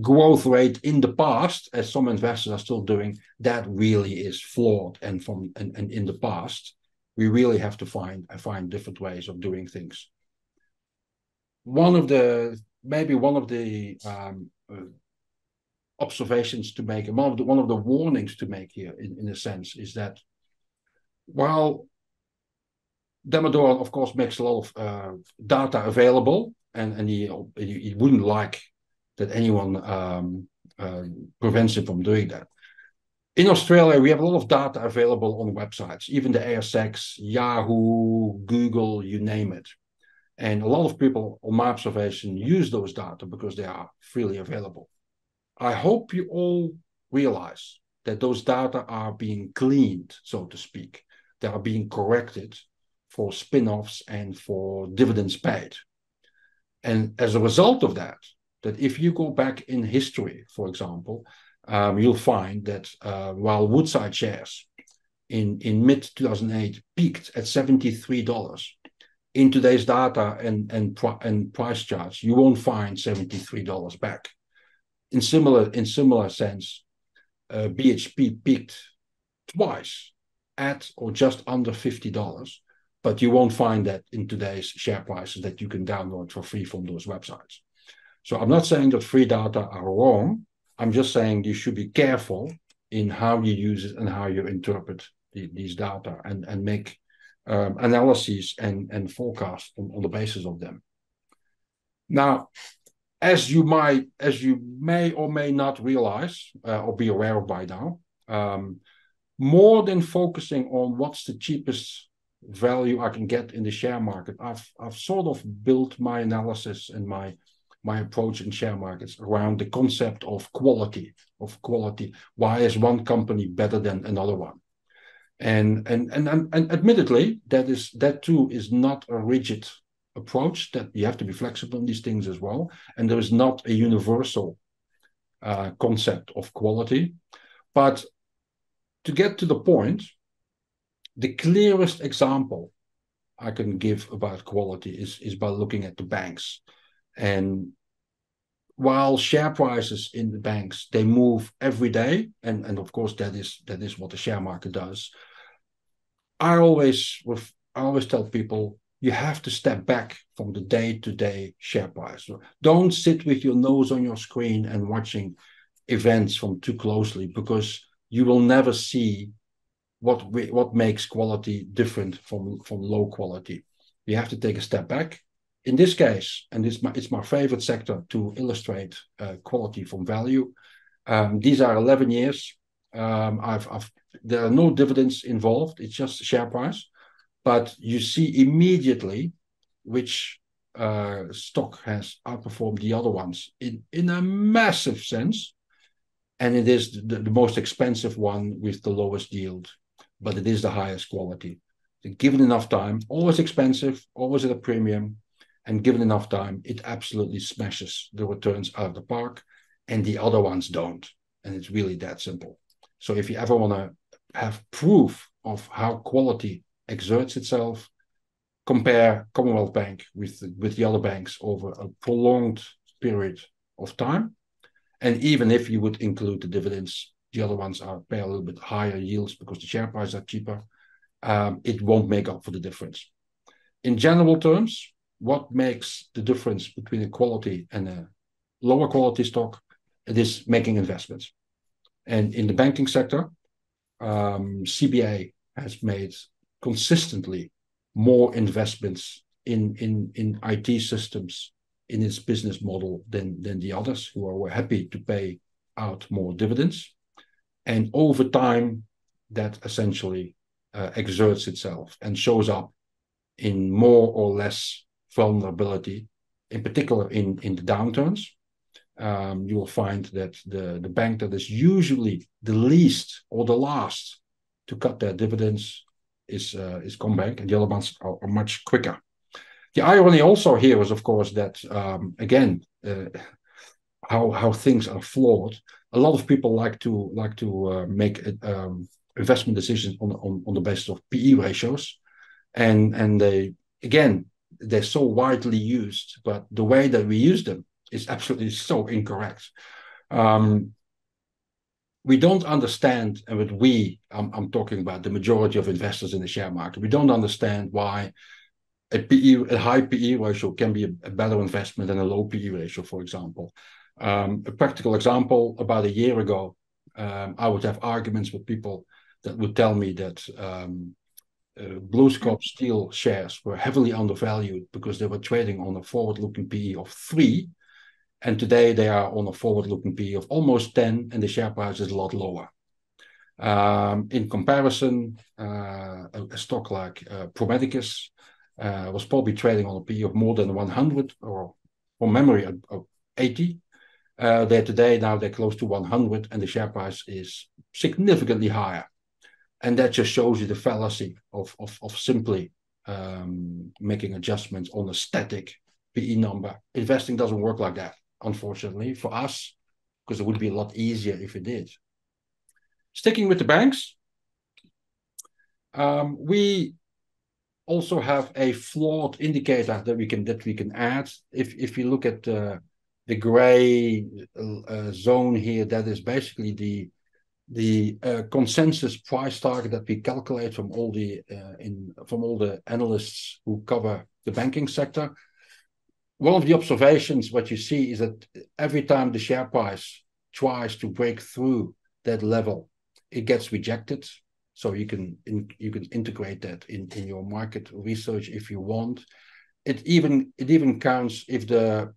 growth rate in the past, as some investors are still doing, that really is flawed. And from and, and in the past, we really have to find find different ways of doing things. One of the maybe one of the um, uh, observations to make, and one of the one of the warnings to make here, in, in a sense, is that while Damodaran, of course, makes a lot of uh, data available, and and he, he, he wouldn't like that anyone um, uh, prevents him from doing that. In Australia, we have a lot of data available on websites, even the ASX, Yahoo, Google, you name it. And a lot of people, on my observation, use those data because they are freely available. I hope you all realize that those data are being cleaned, so to speak. They are being corrected for spin offs and for dividends paid. And as a result of that, that if you go back in history, for example, um, you'll find that uh, while Woodside shares in, in mid 2008 peaked at $73, in today's data and and and price charts, you won't find $73 back. In similar in similar sense, uh, BHP peaked twice at or just under $50, but you won't find that in today's share prices that you can download for free from those websites. So I'm not saying that free data are wrong. I'm just saying you should be careful in how you use it and how you interpret the, these data and, and make um, analyses and, and forecasts on, on the basis of them. Now, as you might, as you may or may not realize uh, or be aware of by now, um, more than focusing on what's the cheapest value I can get in the share market, I've I've sort of built my analysis and my my approach in share markets around the concept of quality of quality. Why is one company better than another one? And, and and and admittedly, that is that too is not a rigid approach. That you have to be flexible in these things as well. And there is not a universal uh, concept of quality. But to get to the point, the clearest example I can give about quality is, is by looking at the banks. And while share prices in the banks they move every day, and, and of course that is that is what the share market does. I always I always tell people you have to step back from the day-to-day share price. Don't sit with your nose on your screen and watching events from too closely because you will never see what what makes quality different from from low quality. You have to take a step back. In this case, and it's my it's my favorite sector to illustrate uh, quality from value. Um, these are 11 years. Um, I've, I've there are no dividends involved. It's just share price, but you see immediately which uh, stock has outperformed the other ones in in a massive sense, and it is the, the most expensive one with the lowest yield but it is the highest quality. Given enough time, always expensive, always at a premium, and given enough time, it absolutely smashes the returns out of the park, and the other ones don't. And it's really that simple. So if you ever want to have proof of how quality exerts itself, compare Commonwealth Bank with with the other banks over a prolonged period of time. And even if you would include the dividends, the other ones are pay a little bit higher yields because the share prices are cheaper. Um, it won't make up for the difference. In general terms, what makes the difference between a quality and a lower quality stock? It is making investments. And in the banking sector, um, CBA has made consistently more investments in, in, in IT systems in its business model than, than the others who are happy to pay out more dividends. And over time, that essentially uh, exerts itself and shows up in more or less vulnerability, in particular in, in the downturns. Um, you will find that the, the bank that is usually the least or the last to cut their dividends is uh, is CommBank, and the other ones are, are, much quicker. The irony also here is, of course, that um, again, uh, how how things are flawed a lot of people like to like to uh, make um, investment decisions on, on on the basis of PE ratios, and and they again they're so widely used, but the way that we use them is absolutely so incorrect. Um, we don't understand, and with we, I'm, I'm talking about the majority of investors in the share market, we don't understand why a PE, a high PE ratio can be a, a better investment than a low PE ratio, for example. Um, a practical example about a year ago, um, I would have arguments with people that would tell me that um, uh, BlueScope Steel shares were heavily undervalued because they were trading on a forward looking PE of three. And today they are on a forward looking PE of almost 10, and the share price is a lot lower. Um, in comparison, uh, a, stock like uh, Pro Medicus uh, was probably trading on a PE of more than 100 or from memory, 80. Uh, they're today now they're close to 100 and the share price is significantly higher. And that just shows you the fallacy of simply um, making adjustments on a static PE number. Investing doesn't work like that, unfortunately, for us, because it would be a lot easier if it did. Sticking with the banks, um, we also have a flawed indicator that we can that we can add. If if you look at uh, the gray uh, zone here, that is basically the the uh, consensus price target that we calculate from all the uh, in from all the analysts who cover the banking sector. One of the observations what you see is that every time the share price tries to break through that level, it gets rejected. So you can in, you can integrate that in, in your market research if you want. It even it even counts if the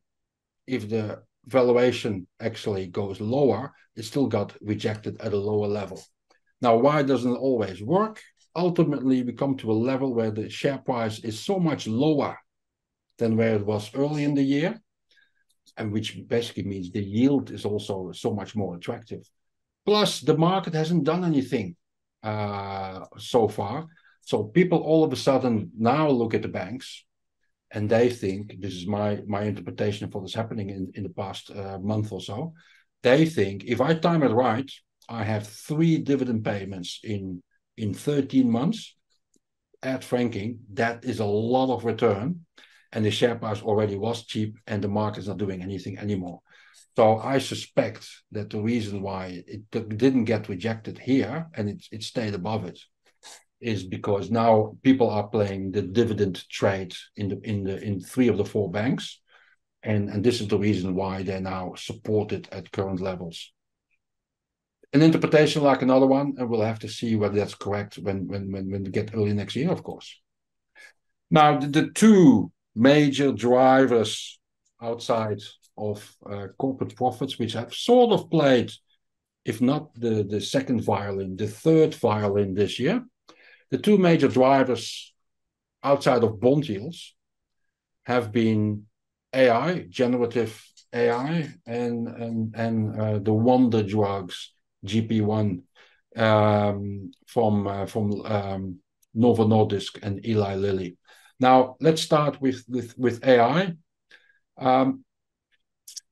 if the valuation actually goes lower, it still got rejected at a lower level. Now, why doesn't it always work? Ultimately, we come to a level where the share price is so much lower than where it was early in the year, and which basically means the yield is also so much more attractive. Plus, the market hasn't done anything uh, so far. So people all of a sudden now look at the banks and they think this is my my interpretation of what is happening in in the past uh, month or so. They think if I time it right, I have three dividend payments in in 13 months. at franking, that is a lot of return. And the share price already was cheap and the market's not doing anything anymore. So I suspect that the reason why it didn't get rejected here and it, it stayed above it is because now people are playing the dividend trade in the in the in three of the four banks, and and this is the reason why they're now supported at current levels. An interpretation like another one, and we'll have to see whether that's correct when when when, when we get early next year, of course. Now the, the two major drivers outside of uh, corporate profits, which have sort of played, if not the, the second violin, the third violin this year. The two major drivers outside of bond yields have been AI, generative AI, and and and uh, the wonder drugs, GP1, um, from uh, from um, Novo Nordisk and Eli Lilly. Now let's start with with with AI. Um,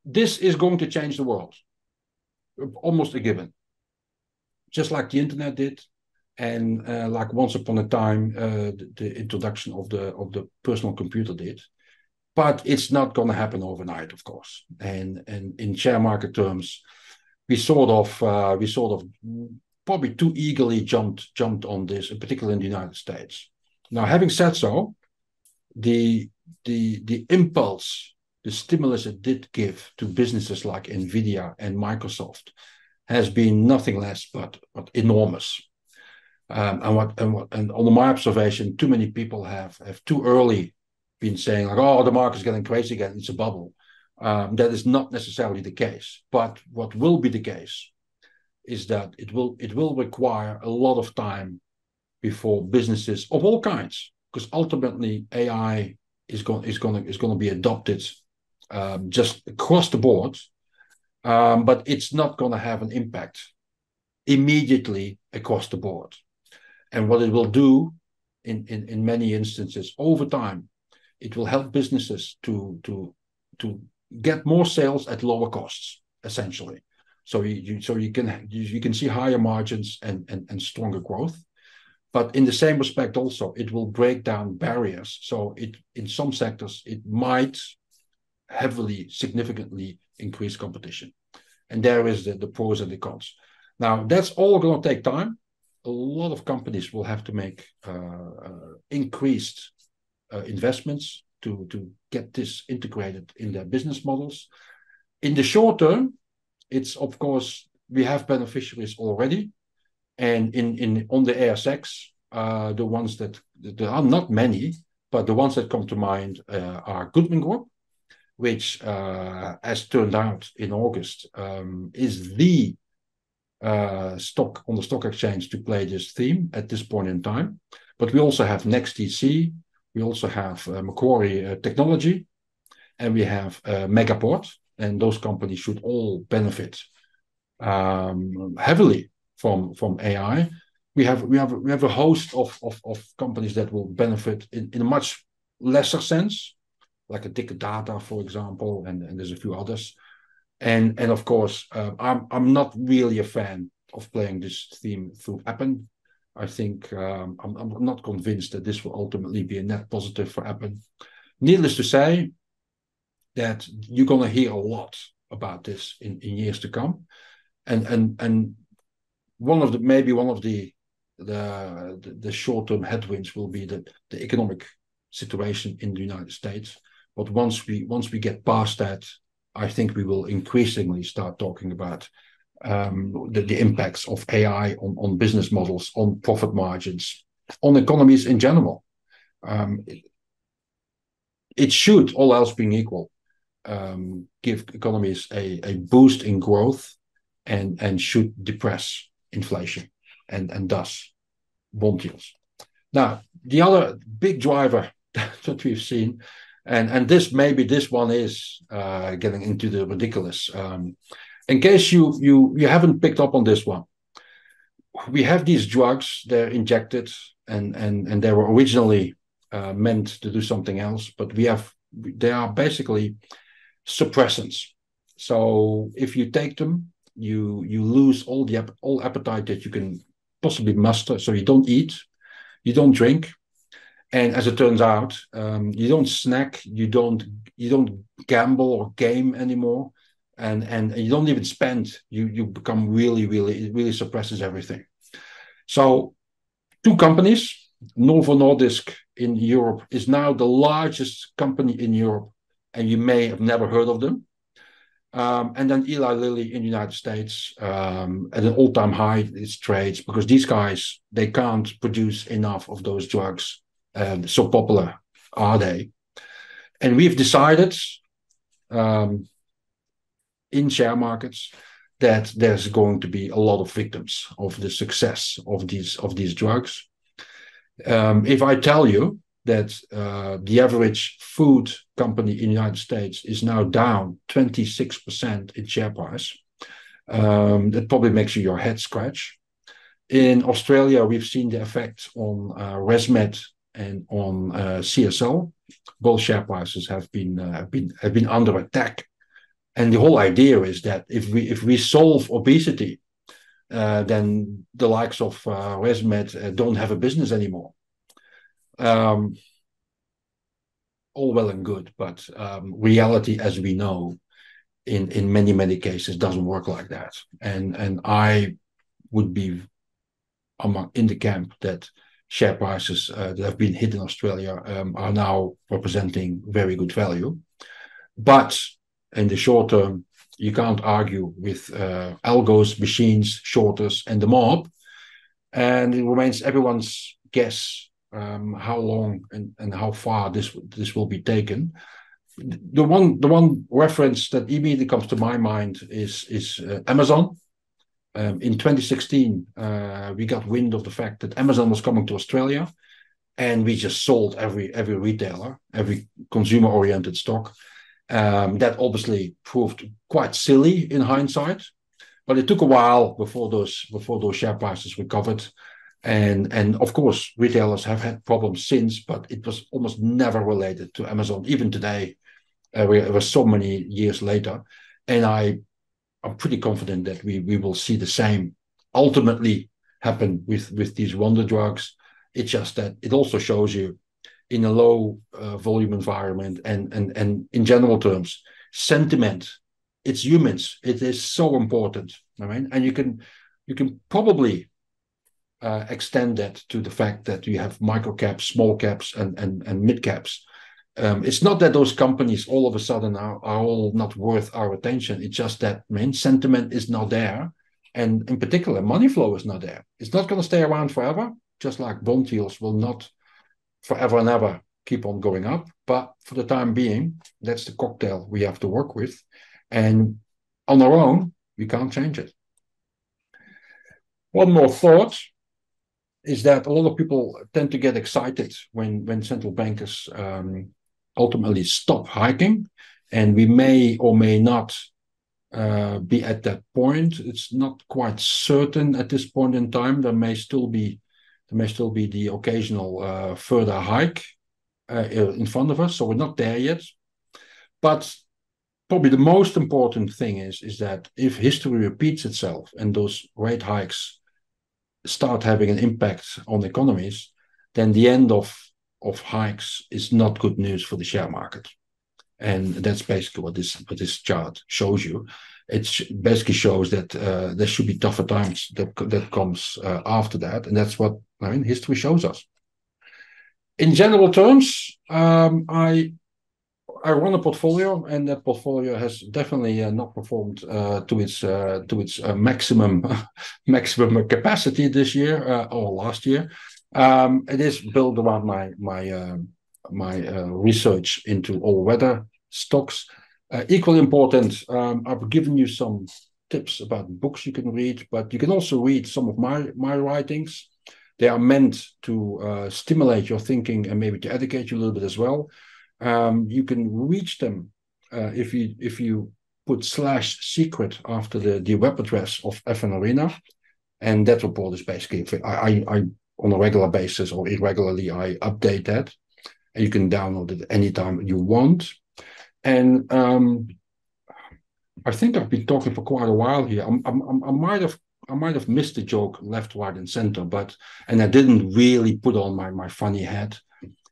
this is going to change the world, almost a given. Just like the internet did, and uh, like once upon a time, uh, the, the, introduction of the of the personal computer did. But it's not going to happen overnight, of course. And and in share market terms, we sort of uh, we sort of probably too eagerly jumped jumped on this, particularly in the United States. Now, having said so, the the the impulse the stimulus it did give to businesses like Nvidia and Microsoft has been nothing less but, but enormous. Um, and what and what and on my observation, too many people have have too early been saying like, "Oh, the market's getting crazy again; it's a bubble." Um, that is not necessarily the case. But what will be the case is that it will it will require a lot of time before businesses of all kinds, because ultimately AI is going is going to is going to be adopted um, just across the board, um, but it's not going to have an impact immediately across the board. And what it will do in, in, in many instances over time, it will help businesses to, to, to get more sales at lower costs, essentially. So you, you so you can you, you can see higher margins and, and, and stronger growth. But in the same respect, also it will break down barriers. So it in some sectors it might heavily, significantly increase competition. And there is the, the pros and the cons. Now, that's all going to take time. A lot of companies will have to make uh, uh, increased uh, investments to, to get this integrated in their business models. In the short term, it's of course, we have beneficiaries already. And in, in on the ASX, uh, the ones that there are not many, but the ones that come to mind uh, are Goodman Group, which, uh, as turned out in August, um, is the uh, stock on the stock exchange to play this theme at this point in time. But we also have NextDC, we also have uh, Macquarie uh, Technology, and we have Megaport, and those companies should all benefit um, heavily from from AI. We have we have we have a host of of, of companies that will benefit in, in a much lesser sense like a Dicker Data, for example, and, and there's a few others. And and of course, uh, I'm I'm not really a fan of playing this theme through Appen. I think um, I'm I'm not convinced that this will ultimately be a net positive for Appen. Needless to say, that you're gonna hear a lot about this in, in years to come, and and and one of the maybe one of the the the, short term headwinds will be the the economic situation in the United States but once we once we get past that, I think we will increasingly start talking about um, the, the impacts of AI on, on business models, on profit margins, on economies in general. Um, it, it, should, all else being equal, um, give economies a, a boost in growth and, and should depress inflation and, and thus bond yields. Now, the other big driver that we've seen and and this maybe this one is uh, getting into the ridiculous. Um, in case you you you haven't picked up on this one, we have these drugs. They're injected, and and and they were originally uh, meant to do something else, but we have they are basically suppressants. So if you take them, you you lose all the all appetite that you can possibly muster. So you don't eat, you don't drink, And as it turns out, um, you don't snack, you don't you don't gamble or game anymore, and and you don't even spend. You you become really really it really suppresses everything. So, two companies, Novo Nordisk in Europe is now the largest company in Europe, and you may have never heard of them. Um, and then Eli Lilly in the United States um, at an all-time high its trades because these guys they can't produce enough of those drugs. Uh, so popular are they? And we've decided um, in share markets that there's going to be a lot of victims of the success of these of these drugs. Um, if I tell you that uh, the average food company in the United States is now down 26% in share price. Um, that probably makes you your head scratch. In Australia, we've seen the effect on uh, ResMed and on uh, CSL. Both share prices have been uh, been have been under attack, and the whole idea is that if we if we solve obesity, uh, then the likes of uh, ResMed don't have a business anymore um, all well and good, but um, reality, as we know, in in many many cases, doesn't work like that. And and I would be among in the camp that share prices uh, that have been hit in Australia um, are now representing very good value, but in the short term, you can't argue with uh, algos, machines, shorters, and the mob. And it remains everyone's guess um, how long and, and how far this this will be taken. The one the one reference that immediately comes to my mind is is uh, Amazon. Um, in 2016, uh, we got wind of the fact that Amazon was coming to Australia, and we just sold every every retailer, every consumer oriented stock. Um, that obviously proved quite silly in hindsight, but it took a while before those before those share prices recovered and and of course retailers have had problems since but it was almost never related to amazon. Even today uh, we, it was so many years later. And i i'm pretty confident that we we will see the same ultimately happen with with these wonder drugs. It's just that it also shows you in a low uh, volume environment and and and in general terms sentiment. It's humans. It is so important. I mean and you can you can probably uh, extend that to the fact that you have micro caps, small caps, and and and mid caps. Um, it's not that those companies all of a sudden are, are all not worth our attention. It's just that main sentiment is not there, and in particular, money flow is not there. It's not going to stay around forever. Just like bond yields will not forever and ever keep on going up. But for the time being, that's the cocktail we have to work with, and on our own, we can't change it. One more thought is that a lot of people tend to get excited when when central bankers um, ultimately stop hiking, and we may or may not uh, be at that point. It's not quite certain at this point in time. There may still be there may still be the occasional uh, further hike uh, in front of us, so we're not there yet. But probably the most important thing is is that if history repeats itself and those rate hikes start having an impact on economies, then the end of of hikes is not good news for the share market. And that's basically what this what this chart shows you. It basically shows that uh, there should be tougher times that that comes uh, after that, and that's what I mean. History shows us. In general terms, um, I I run a portfolio, and that portfolio has definitely uh, not performed uh, to its uh, to its uh, maximum maximum capacity this year uh, or last year. Um, it is built around my my uh, my research into all weather stocks. equally important, um, I've given you some tips about books you can read, but you can also read some of my my writings. They are meant to stimulate your thinking and maybe to educate you a little bit as well. Um, you can reach them uh, if you if you put slash secret after the, the web address of FNArena, and that report is basically I, I, I on a regular basis or irregularly I update that, and you can download it anytime you want. And um, I think I've been talking for quite a while here. I'm, I'm, i might have I might have missed the joke left, right, and center, but and I didn't really put on my my funny hat.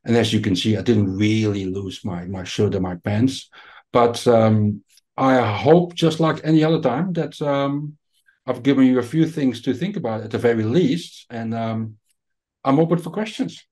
And as you can see, I didn't really lose my my shirt and my pants. But um, I hope, just like any other time, that um, I've given you a few things to think about at the very least, and um, I'm open for questions.